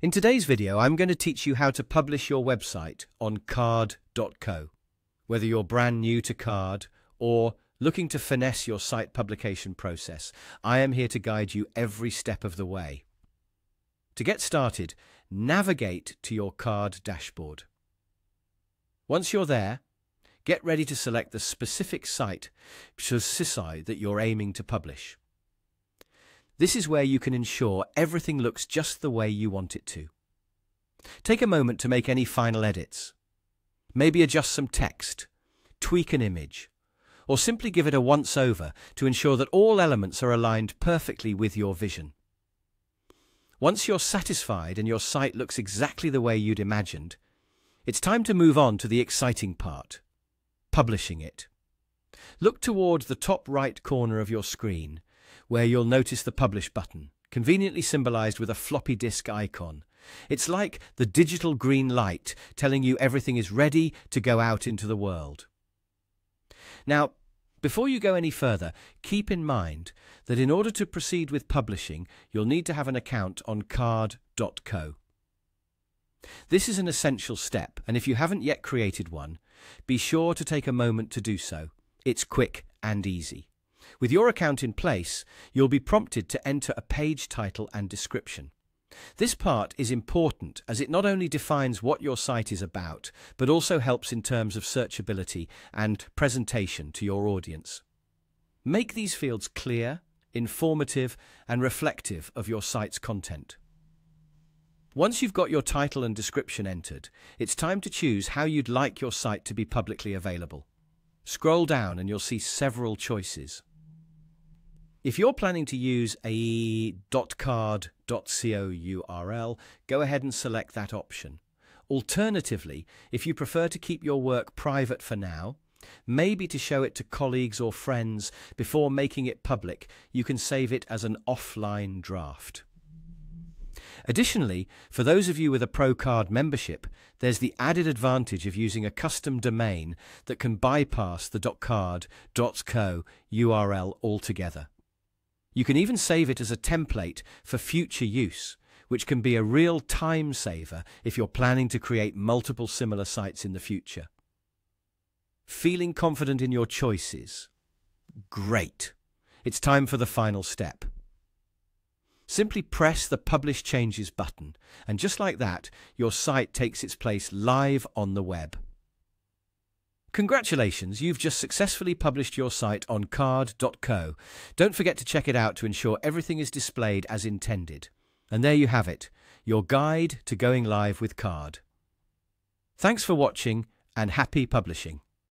In today's video, I'm going to teach you how to publish your website on carrd.co. Whether you're brand new to Carrd or looking to finesse your site publication process, I am here to guide you every step of the way. To get started, navigate to your Carrd dashboard. Once you're there, get ready to select the specific site that you're aiming to publish. This is where you can ensure everything looks just the way you want it to. Take a moment to make any final edits. Maybe adjust some text, tweak an image, or simply give it a once-over to ensure that all elements are aligned perfectly with your vision. Once you're satisfied and your site looks exactly the way you'd imagined, it's time to move on to the exciting part, publishing it. Look towards the top right corner of your screen where you'll notice the Publish button, conveniently symbolized with a floppy disk icon. It's like the digital green light telling you everything is ready to go out into the world. Now, before you go any further, keep in mind that in order to proceed with publishing, you'll need to have an account on carrd.co. This is an essential step, and if you haven't yet created one, be sure to take a moment to do so. It's quick and easy. With your account in place, you'll be prompted to enter a page title and description. This part is important as it not only defines what your site is about, but also helps in terms of searchability and presentation to your audience. Make these fields clear, informative, and reflective of your site's content. Once you've got your title and description entered, it's time to choose how you'd like your site to be publicly available. Scroll down and you'll see several choices. If you're planning to use a .carrd.co URL, go ahead and select that option. Alternatively, if you prefer to keep your work private for now, maybe to show it to colleagues or friends before making it public, you can save it as an offline draft. Additionally, for those of you with a Pro Carrd membership, there's the added advantage of using a custom domain that can bypass the .carrd.co URL altogether. You can even save it as a template for future use, which can be a real time saver if you're planning to create multiple similar sites in the future. Feeling confident in your choices? Great. It's time for the final step. Simply press the Publish Changes button, and just like that, your site takes its place live on the web. Congratulations, you've just successfully published your site on carrd.co. Don't forget to check it out to ensure everything is displayed as intended. And there you have it, your guide to going live with Carrd. Thanks for watching and happy publishing.